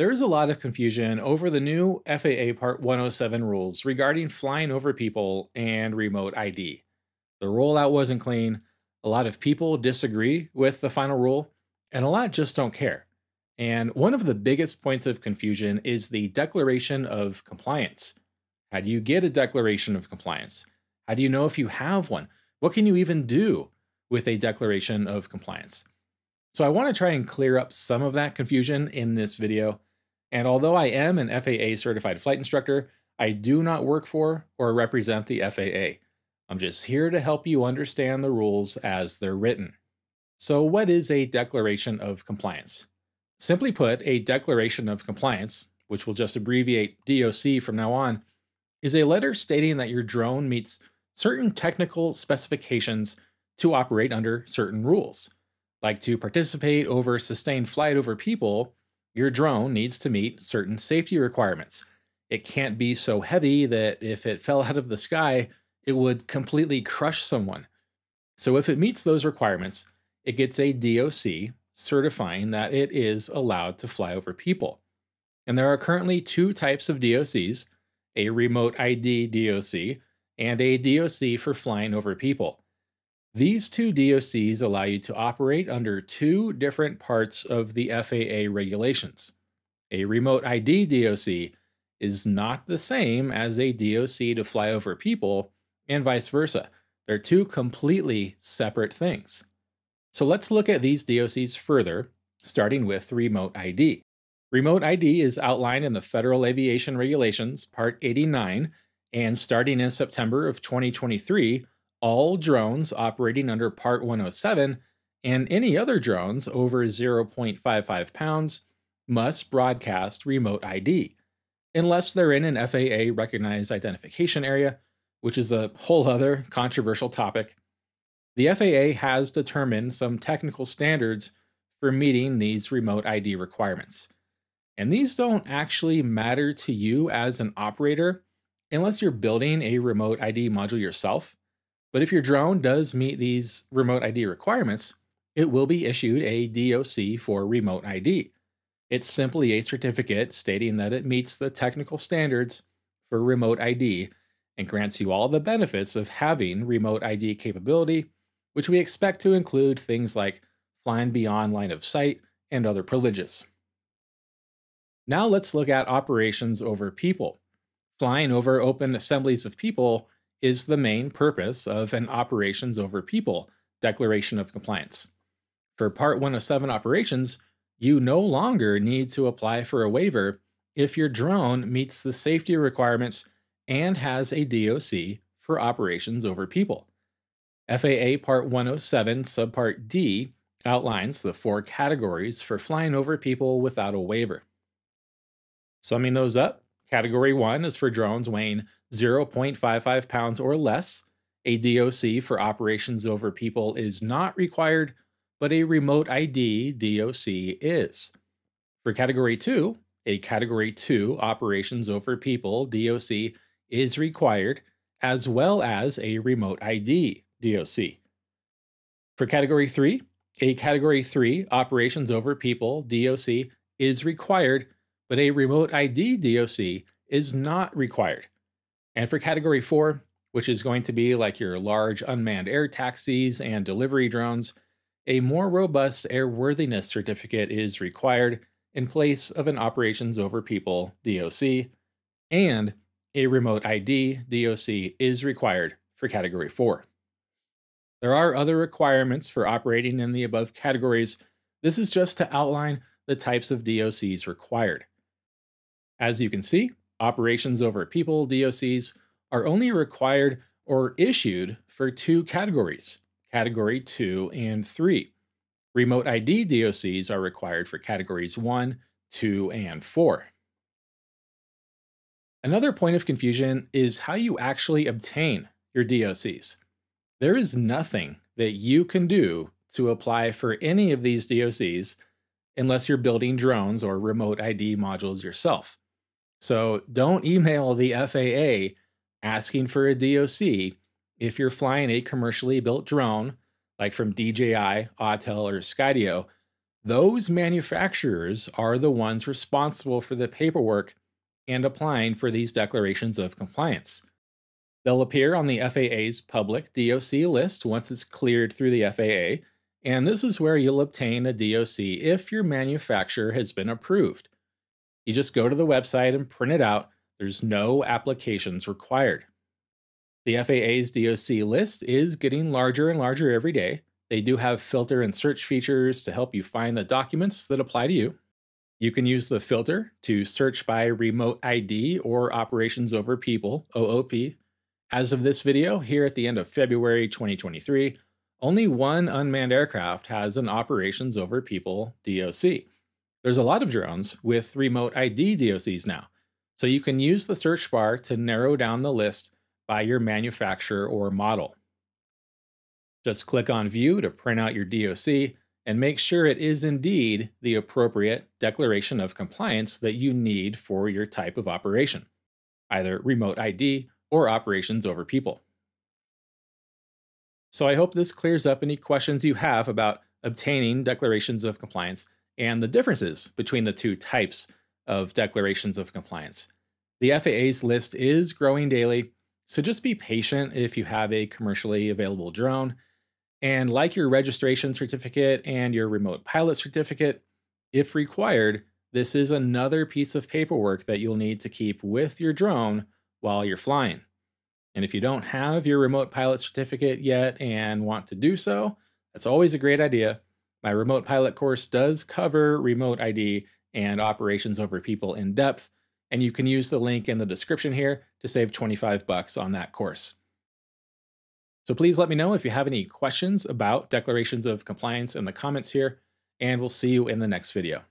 There is a lot of confusion over the new FAA Part 107 rules regarding flying over people and remote ID. The rollout wasn't clean, a lot of people disagree with the final rule, and a lot just don't care. And one of the biggest points of confusion is the declaration of compliance. How do you get a declaration of compliance? How do you know if you have one? What can you even do with a declaration of compliance? So I want to try and clear up some of that confusion in this video and although I am an FAA certified flight instructor, I do not work for or represent the FAA. I'm just here to help you understand the rules as they're written. So, what is a declaration of compliance? Simply put, a declaration of compliance, which we'll just abbreviate DOC from now on, is a letter stating that your drone meets certain technical specifications to operate under certain rules, like to participate over sustained flight over people your drone needs to meet certain safety requirements. It can't be so heavy that if it fell out of the sky, it would completely crush someone. So if it meets those requirements, it gets a DOC certifying that it is allowed to fly over people. And there are currently two types of DOCs a remote ID DOC and a DOC for flying over people. These two DOCs allow you to operate under two different parts of the FAA regulations. A remote ID DOC is not the same as a DOC to fly over people, and vice versa. They're two completely separate things. So let's look at these DOCs further, starting with Remote ID. Remote ID is outlined in the Federal Aviation Regulations, Part 89, and starting in September of 2023, all drones operating under Part 107 and any other drones over 0.55 pounds must broadcast remote ID, unless they're in an FAA recognized identification area, which is a whole other controversial topic. The FAA has determined some technical standards for meeting these remote ID requirements. And these don't actually matter to you as an operator unless you're building a remote ID module yourself. But if your drone does meet these remote ID requirements, it will be issued a DOC for remote ID. It's simply a certificate stating that it meets the technical standards for remote ID and grants you all the benefits of having remote ID capability, which we expect to include things like flying beyond line of sight and other privileges. Now let's look at operations over people. Flying over open assemblies of people is the main purpose of an operations over people declaration of compliance. For Part 107 operations, you no longer need to apply for a waiver if your drone meets the safety requirements and has a DOC for operations over people. FAA Part 107, Subpart D, outlines the four categories for flying over people without a waiver. Summing those up, Category 1 is for drones weighing 0.55 pounds or less. A DOC for operations over people is not required, but a remote ID DOC is. For Category 2, a Category 2 operations over people DOC is required, as well as a remote ID DOC. For Category 3, a Category 3 operations over people DOC is required, but a remote ID DOC is not required. And for category four, which is going to be like your large unmanned air taxis and delivery drones, a more robust airworthiness certificate is required in place of an operations over people DOC, and a remote ID DOC is required for category 4. There are other requirements for operating in the above categories. This is just to outline the types of DOCs required. As you can see, operations over people DOCs are only required or issued for two categories, category 2 and 3. Remote ID DOCs are required for categories 1, 2, and 4. Another point of confusion is how you actually obtain your DOCs. There is nothing that you can do to apply for any of these DOCs unless you're building drones or remote ID modules yourself. So don't email the FAA asking for a DOC if you're flying a commercially built drone, like from DJI, Autel, or Skydio, those manufacturers are the ones responsible for the paperwork and applying for these declarations of compliance. They'll appear on the FAA's public DOC list once it's cleared through the FAA, and this is where you'll obtain a DOC if your manufacturer has been approved. You just go to the website and print it out. There's no applications required. The FAA's DOC list is getting larger and larger every day. They do have filter and search features to help you find the documents that apply to you. You can use the filter to search by remote ID or operations over people, OOP. As of this video, here at the end of February 2023, only one unmanned aircraft has an operations over people DOC. There's a lot of drones with remote ID DOCs now, so you can use the search bar to narrow down the list by your manufacturer or model. Just click on View to print out your DOC and make sure it is indeed the appropriate declaration of compliance that you need for your type of operation, either remote ID or operations over people. So I hope this clears up any questions you have about obtaining declarations of compliance and the differences between the two types of declarations of compliance. The FAA's list is growing daily, so just be patient if you have a commercially available drone. And like your registration certificate and your remote pilot certificate, if required, this is another piece of paperwork that you'll need to keep with your drone while you're flying. And if you don't have your remote pilot certificate yet and want to do so, that's always a great idea. My remote pilot course does cover remote ID and operations over people in depth, and you can use the link in the description here to save 25 bucks on that course. So please let me know if you have any questions about declarations of compliance in the comments here, and we'll see you in the next video.